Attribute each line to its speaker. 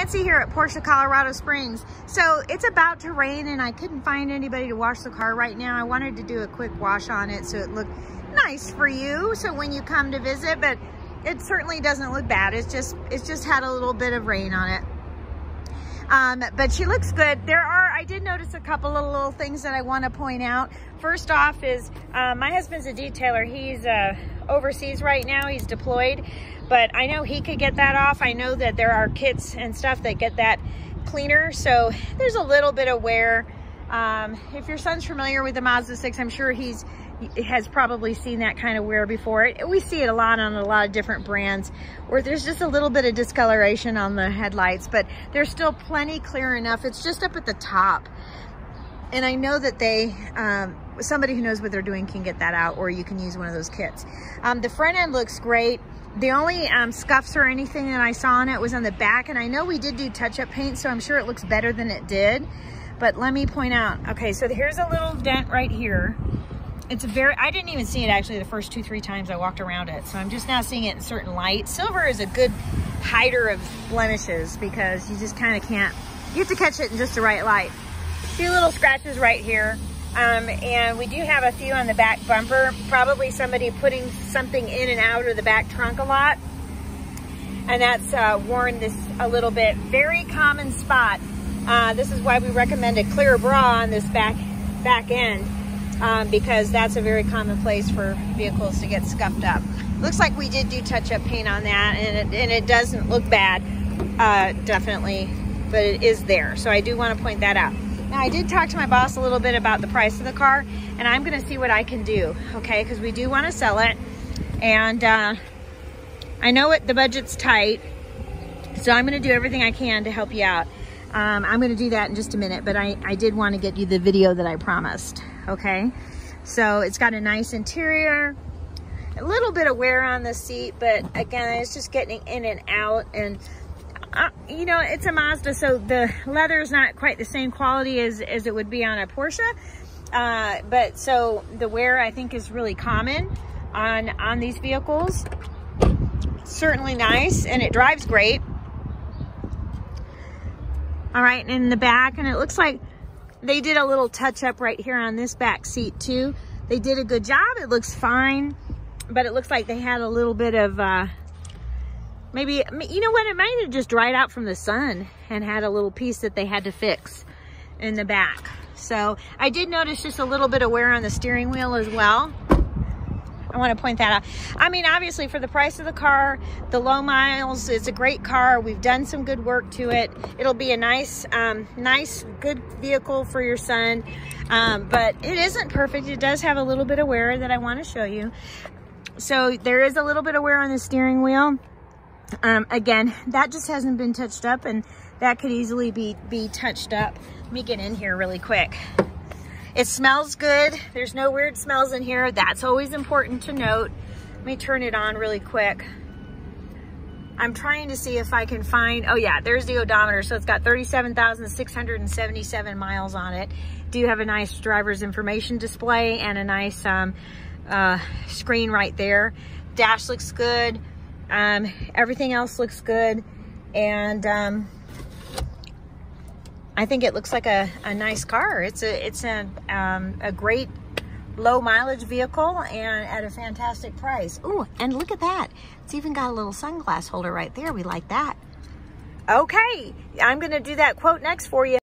Speaker 1: Nancy here at Porsche Colorado Springs. So it's about to rain and I couldn't find anybody to wash the car right now. I wanted to do a quick wash on it so it looked nice for you. So when you come to visit, but it certainly doesn't look bad. It's just, it's just had a little bit of rain on it. Um, but she looks good. There are, I did notice a couple of little things that I want to point out. First off is uh, my husband's a detailer. He's uh, overseas right now. He's deployed, but I know he could get that off. I know that there are kits and stuff that get that cleaner. So there's a little bit of wear. Um, if your son's familiar with the Mazda 6, I'm sure he's has probably seen that kind of wear before. We see it a lot on a lot of different brands where there's just a little bit of discoloration on the headlights, but they're still plenty clear enough. It's just up at the top. And I know that they, um, somebody who knows what they're doing can get that out or you can use one of those kits. Um, the front end looks great. The only um, scuffs or anything that I saw on it was on the back. And I know we did do touch-up paint, so I'm sure it looks better than it did. But let me point out, okay, so here's a little dent right here. It's a very, I didn't even see it actually the first two, three times I walked around it. So I'm just now seeing it in certain light. Silver is a good hider of blemishes because you just kind of can't, you have to catch it in just the right light. A few little scratches right here. Um, and we do have a few on the back bumper. Probably somebody putting something in and out of the back trunk a lot. And that's uh, worn this a little bit. Very common spot. Uh, this is why we recommend a clear bra on this back back end um, because that's a very common place for vehicles to get scuffed up. Looks like we did do touch-up paint on that and it, and it doesn't look bad, uh, definitely, but it is there. So I do want to point that out. Now I did talk to my boss a little bit about the price of the car and I'm gonna see what I can do, okay? Because we do wanna sell it and uh, I know it, the budget's tight, so I'm gonna do everything I can to help you out. Um, I'm gonna do that in just a minute, but I, I did wanna get you the video that I promised, okay? So it's got a nice interior, a little bit of wear on the seat, but again, it's just getting in and out and uh, you know, it's a Mazda, so the leather is not quite the same quality as, as it would be on a Porsche. Uh, but so the wear I think is really common on, on these vehicles. Certainly nice and it drives great. All right, and in the back, and it looks like they did a little touch up right here on this back seat too. They did a good job. It looks fine, but it looks like they had a little bit of uh, Maybe, you know what, it might have just dried out from the sun and had a little piece that they had to fix in the back. So I did notice just a little bit of wear on the steering wheel as well. I want to point that out. I mean, obviously for the price of the car, the low miles, it's a great car. We've done some good work to it. It'll be a nice, um, nice, good vehicle for your son. Um, but it isn't perfect. It does have a little bit of wear that I want to show you. So there is a little bit of wear on the steering wheel. Um, again, that just hasn't been touched up and that could easily be, be touched up. Let me get in here really quick. It smells good. There's no weird smells in here. That's always important to note. Let me turn it on really quick. I'm trying to see if I can find, oh yeah, there's the odometer. So it's got 37,677 miles on it. Do you have a nice driver's information display and a nice um, uh, screen right there. Dash looks good. Um, everything else looks good. And um, I think it looks like a, a nice car. It's a, it's a, um, a great low mileage vehicle and at a fantastic price. Ooh, and look at that. It's even got a little sunglass holder right there. We like that. Okay, I'm going to do that quote next for you.